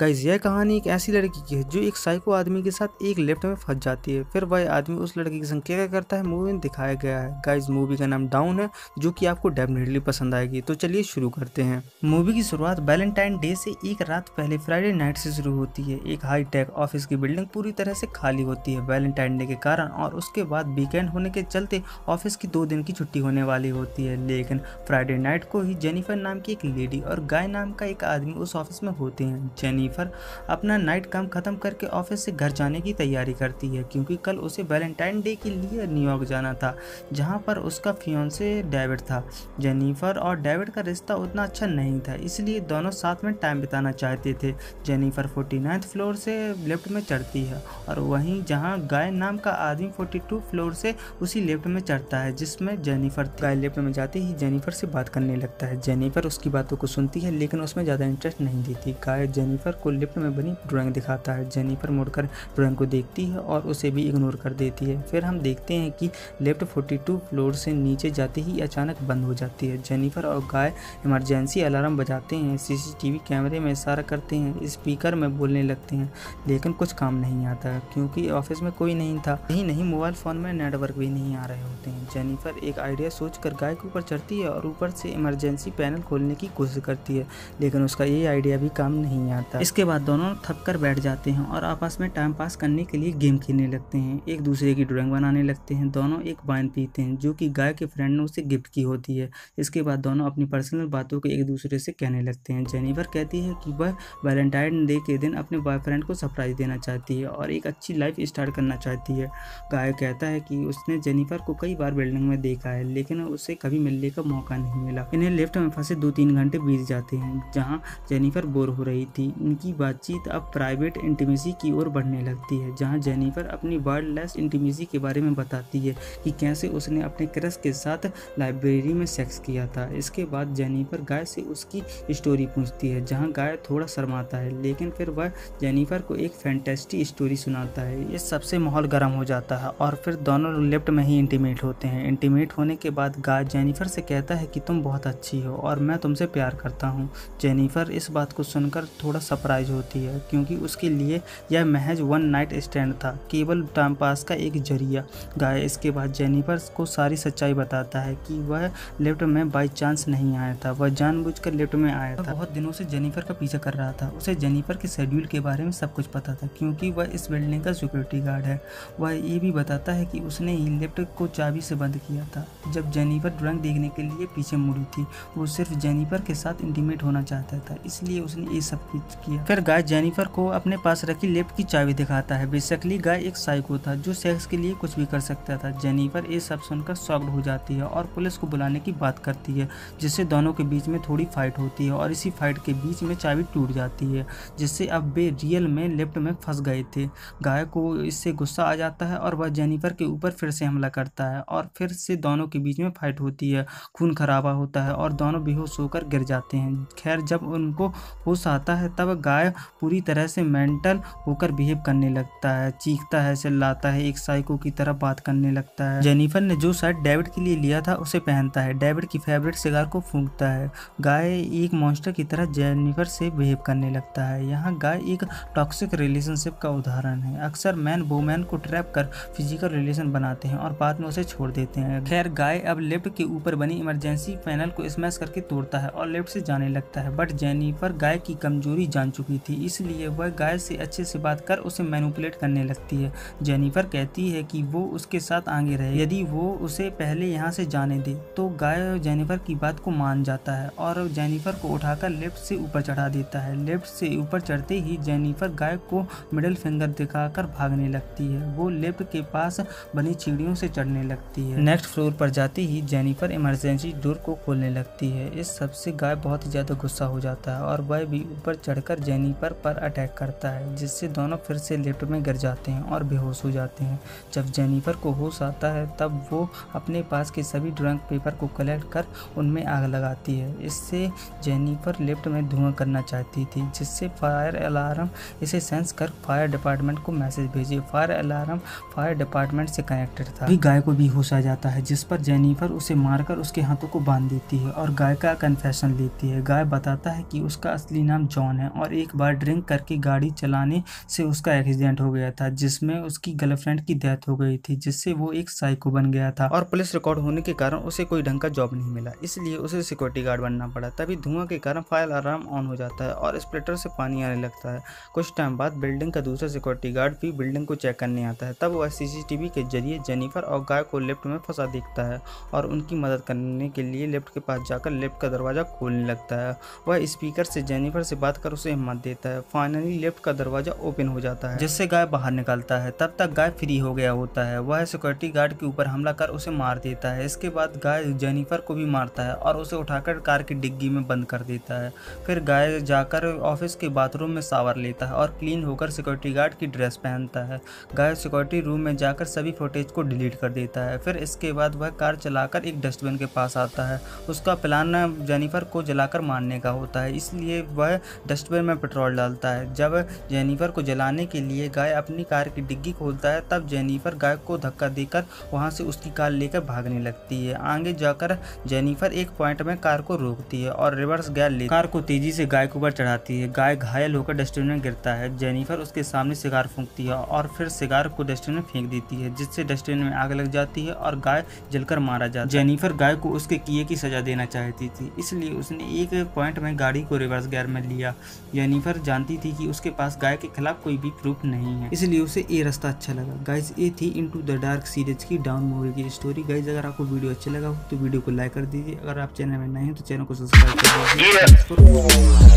Guys यह कहानी एक ऐसी लड़की की है जो एक साइको आदमी के साथ एक लिफ्ट में फंस जाती है। फिर वह आदमी उस लड़की के संग क्या करता है? मूवी में दिखाया गया है। गाइज़ मूवी का नाम डाउन है, जो कि आपको डेफिनेटली पसंद आएगी। तो चलिए शुरू करते हैं। मूवी की शुरुआत वैलेंटाइन डे से एक रात पहले फ्राइडे नाइट से शुरू होती है। एक हाई टेक ऑफ़िस की बिल्डिंग पूरी तरह से खाली होती है वैलेंटाइन डे के कारण और उसके बाद वीकेंड होने के चलते ऑफ़िस की दो दिन की छुट्टी होने वाली होती है। लेकिन फ्राइडे नाइट को ही जेनिफर नाम की एक लेडी और गाय नाम का एक आदमी उस ऑफ़िस में होते हैं। जेनिफर जेनिफर अपना नाइट काम ख़त्म करके ऑफ़िस से घर जाने की तैयारी करती है, क्योंकि कल उसे वैलेंटाइन डे के लिए न्यूयॉर्क जाना था, जहाँ पर उसका फियोन्से डेविड था। जेनिफर और डेविड का रिश्ता उतना अच्छा नहीं था, इसलिए दोनों साथ में टाइम बिताना चाहते थे। जेनिफर फोर्टी फ्लोर से लिफ्ट में चढ़ती है, और वहीं जहाँ गाय नाम का आदमी फोर्टी फ्लोर से उसी लिफ्ट में चढ़ता है, जिसमें जेनिफर गाय लिफ्ट में जाते ही जेनिफर से बात करने लगता है। जेनिफर उसकी बातों को सुनती है, लेकिन उसमें ज़्यादा इंटरेस्ट नहीं देती। गाय जेनिफर को लिफ्ट में बनी ड्राइंग दिखाता है। जेनिफर मुड़कर ड्राइंग को देखती है और उसे भी इग्नोर कर देती है। फिर हम देखते हैं कि लिफ्ट 42 फ्लोर से नीचे जाते ही अचानक बंद हो जाती है। जेनिफर और गाय इमरजेंसी अलार्म बजाते हैं, सीसीटीवी कैमरे में इशारा करते हैं, स्पीकर में बोलने लगते हैं, लेकिन कुछ काम नहीं आता है क्योंकि ऑफ़िस में कोई नहीं था। यही नहीं, मोबाइल फ़ोन में नेटवर्क भी नहीं आ रहे होते हैं। जेनिफर एक आइडिया सोचकर गाय के ऊपर चढ़ती है और ऊपर से इमरजेंसी पैनल खोलने की कोशिश करती है, लेकिन उसका ये आइडिया भी काम नहीं आता। इसके बाद दोनों थक कर बैठ जाते हैं और आपस में टाइम पास करने के लिए गेम खेलने लगते हैं। एक दूसरे की ड्राइंग बनाने लगते हैं। दोनों एक वाइन पीते हैं, जो कि गाय के फ्रेंड ने उसे गिफ्ट की होती है। इसके बाद दोनों अपनी पर्सनल बातों को एक दूसरे से कहने लगते हैं। जेनिफर कहती है कि वह वैलेंटाइन डे के दिन अपने बॉयफ्रेंड को सरप्राइज़ देना चाहती है और एक अच्छी लाइफ स्टार्ट करना चाहती है। गाय कहता है कि उसने जेनिफर को कई बार बिल्डिंग में देखा है, लेकिन उसे कभी मिलने का मौका नहीं मिला। इन्हें लिफ्ट में फंसे दो तीन घंटे बीत जाते हैं, जहाँ जेनिफर बोर हो रही थी। उनकी बातचीत अब प्राइवेट इंटीमेसी की ओर बढ़ने लगती है, जहाँ जेनिफर अपनी वर्ल्डलेस इंटीमेसी के बारे में बताती है कि कैसे उसने अपने क्रश के साथ लाइब्रेरी में सेक्स किया था। इसके बाद जेनिफर गाय से उसकी स्टोरी पूछती है, जहाँ गाय थोड़ा शर्माता है, लेकिन फिर वह जेनिफर को एक फैंटेस्टी स्टोरी सुनाता है। इस सबसे माहौल गर्म हो जाता है और फिर दोनों लिफ्ट में ही इंटीमेट होते हैं। इंटीमेट होने के बाद गाय जेनिफर से कहता है कि तुम बहुत अच्छी हो और मैं तुमसे प्यार करता हूँ। जेनिफर इस बात को सुनकर थोड़ा सरप्राइज़ होती है, क्योंकि उसके लिए यह महज वन नाइट स्टैंड था, केवल टाइम पास का एक ज़रिया। गाय, इसके बाद जेनिफर को सारी सच्चाई बताता है कि वह लिफ्ट में बाई चांस नहीं आया था, वह जानबूझकर लिफ्ट में आया था। बहुत दिनों से जेनिफर का पीछा कर रहा था, उसे जेनिफर के शेड्यूल के बारे में सब कुछ पता था, क्योंकि वह इस बिल्डिंग का सिक्योरिटी गार्ड है। वह ये भी बताता है कि उसने ही लिफ्ट को चाबी से बंद किया था। जब जेनिफर ड्राइंग देखने के लिए पीछे मुड़ी थी, वो सिर्फ़ जेनिफर के साथ इंटीमेट होना चाहता था, इसलिए उसने ये सब कुछ किया। फिर गाय जेनिफर को अपने पास रखी लिफ्ट की चाबी दिखाता है। बेसिकली गाय एक साइको था जो सेक्स के लिए कुछ भी कर सकता था। जेनिफर ये सब सुनकर शॉक्ड हो जाती है और पुलिस को बुलाने की बात करती है, जिससे दोनों के बीच में थोड़ी फाइट होती है और इसी फाइट के बीच में चाबी टूट जाती है, जिससे अब वे रियल में लिफ्ट में फंस गए थे। गाय को इससे गुस्सा आ जाता है और वह जेनिफर के ऊपर फिर से हमला करता है और फिर से दोनों के बीच में फाइट होती है। खून खराबा होता है और दोनों बेहोश होकर गिर जाते हैं। खैर, जब उनको होश आता है, तब गाय पूरी तरह से मेंटल होकर बिहेव करने लगता है, चीखता है, चिल्लाता है, एक साइको की तरह बात करने लगता है। जेनिफर ने जो शर्ट डेविड के लिए लिया था, उसे पहनता है। डेविड की फेवरेट सिगार को फूंकता है। गाय एक मॉन्स्टर की तरह जेनिफर से बिहेव करने लगता है। यहाँ गाय एक टॉक्सिक रिलेशनशिप का उदाहरण है। अक्सर मैन वोमैन को ट्रैप कर फ़िज़िकल रिलेशन बनाते हैं और बाद में उसे छोड़ देते हैं। खैर, गाय अब लिफ्ट के ऊपर बनी इमरजेंसी पैनल को स्मैश करके तोड़ता है और लिफ्ट से जाने लगता है। बट जेनिफर गाय की कमज़ोरी जान चुकी थी। इसलिए वह गाय से अच्छे से बात कर उसे मैनुपुलेट करने लगती है। जेनिफर कहती है कि वो उसके साथ आगे रहे। यदि वो उसे पहले यहाँ से जाने दे तो गाय जेनिफर की बात को मान जाता है और जेनिफर को उठाकर लिफ्ट से ऊपर चढ़ा देता है। लिफ्ट से ऊपर चढ़ते ही जेनिफर गाय को मिडिल फिंगर दिखाकर भागने लगती है। वो लिफ्ट के पास बनी सीढ़ियों से चढ़ने लगती है। नेक्स्ट फ्लोर पर जाते ही जेनिफर इमरजेंसी डोर को खोलने लगती है। इस सबसे गाय बहुत ज़्यादा गुस्सा हो जाता है और वह भी ऊपर चढ़कर जेनिफर पर अटैक करता है, जिससे दोनों फिर से लिफ्ट में गिर जाते हैं और बेहोश हो जाते हैं। जब जेनिफर को होश आता है, तब वो अपने पास के सभी ड्राइंग पेपर को कलेक्ट कर उनमें आग लगाती है। इससे जेनिफर लिफ्ट में धुआँ करना चाहती थी, जिससे फायर अलार्म इसे सेंस कर फायर डिपार्टमेंट को मैसेज भेजे। फायर अलार्म फायर डिपार्टमेंट से कनेक्टेड था। गाय को भी होश आ जाता है, जिस पर जेनिफर उसे मारकर उसके हाथों को बाँध देती है और गाय का कन्फेशन लेती है। गाय बताता है कि उसका असली नाम जॉन है और और एक बार ड्रिंक करके गाड़ी चलाने से उसका एक्सीडेंट हो गया था, जिसमें उसकी गर्लफ्रेंड की डेथ हो गई थी, जिससे वो एक साइको बन गया था। और पुलिस रिकॉर्ड होने के कारण उसे कोई ढंग का जॉब नहीं मिला, इसलिए उसे सिक्योरिटी गार्ड बनना पड़ा। तभी धुआँ के कारण फायर अलार्म ऑन हो जाता है और स्प्लिटर से पानी आने लगता है। कुछ टाइम बाद बिल्डिंग का दूसरा सिक्योरिटी गार्ड भी बिल्डिंग को चेक करने आता है, तब वह सीसीटीवी के ज़रिए जेनिफर और गाय को लिफ्ट में फंसा देखता है और उनकी मदद करने के लिए लिफ्ट के पास जाकर लिफ्ट का दरवाज़ा खोलने लगता है। वह स्पीकर से जेनिफर से बात कर उसे हिम्मत देता है। फाइनली लिफ्ट का दरवाज़ा ओपन हो जाता है। जिससे गाय बाहर निकलता है, तब तक गाय फ्री हो गया होता है। वह सिक्योरिटी गार्ड के ऊपर हमला कर उसे मार देता है। इसके बाद गाय जेनिफर को भी मारता है और उसे उठाकर कार की डिग्गी में बंद कर देता है। फिर गाय जाकर ऑफ़िस के बाथरूम में सावर लेता है और क्लीन होकर सिक्योरिटी गार्ड की ड्रेस पहनता है। गाय सिक्योरिटी रूम में जाकर सभी फुटेज को डिलीट कर देता है। फिर इसके बाद वह कार चलाकर एक डस्टबिन के पास आता है। उसका प्लान जेनिफर को जलाकर मारने का होता है। इसलिए वह डस्टबिन में पेट्रोल डालता है। जब जेनिफर को जलाने के लिए गाय अपनी कार की डिग्गी खोलता है, तब जेनिफर गाय को धक्का देकर वहाँ से उसकी कार लेकर भागने लगती है। आगे जाकर जेनिफर एक पॉइंट में कार को रोकती है और रिवर्स गैर ले कार को तेज़ी से गाय के ऊपर चढ़ाती है। गाय घायल होकर डस्टबिन में गिरता है। जेनिफर उसके सामने सिगार फूंकती है और फिर सिगार को डस्टबिन में फेंक देती है, जिससे डस्टबिन में आग लग जाती है और गाय जलकर मारा जाता है। जेनिफर गाय को उसके किए की सजा देना चाहती थी, इसलिए उसने एक पॉइंट में गाड़ी को रिवर्स गियर में लिया। जेनिफर जानती थी कि उसके पास गाय के खिलाफ कोई भी प्रूफ नहीं है, इसलिए उसे ये रास्ता अच्छा लगा। गाइज़ ये थी इनटू द डार्क सीरीज़ की डाउन मूवी की स्टोरी गाइज़ अगर आपको वीडियो अच्छा लगा हो तो वीडियो को लाइक कर दीजिए। अगर आप चैनल में नए हैं तो चैनल को सब्सक्राइब कर दीजिए।